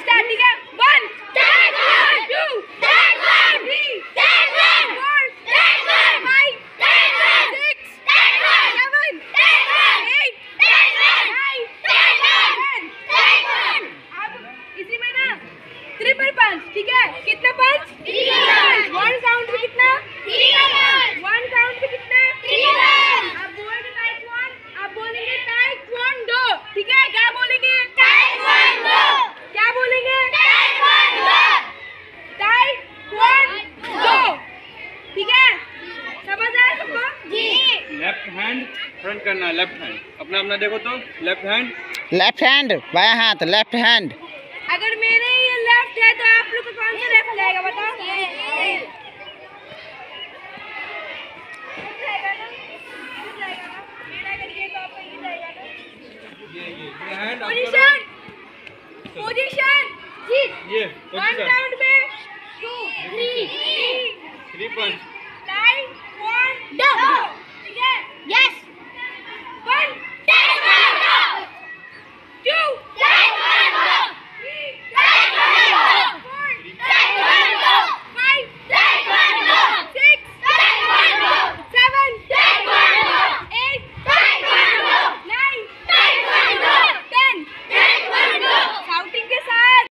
Start ठीक है one Take one. Two Take one. Three Take one. Four Take one. Five Take one. Six Take one. Seven Take one. Eight Take one. Nine Take one. Ten Take one. अब इसी में ना triple पंच ठीक है कितना punch Triple punch. One count पे कितना Triple punch. One count पे कितना Triple punch. आप बोल ताइक्वान आप बोलेंगे ताइक्वांडो ठीक है क्या बोलेंगे Taekwondo. क्या बोलेंगे Taekwondo. ताइक्वांडो ठीक है समझ आया सबको जी. लेफ़्ट हैंड फ्रंट करना है लेफ़्ट हैंड अपना अपना देखो तो लेफ़्ट हैंड लेफ़्ट हैंड बाया हाथ लेफ़्ट हैंड अगर मेरे ये लेफ़्ट है तो आप लोग कौन सा लेफ़्ट जाएगा बताओ? ये ये ये हैंड पोजीशन पोजीशन ये वन पोजीशन में टू थ्री थ्री पंच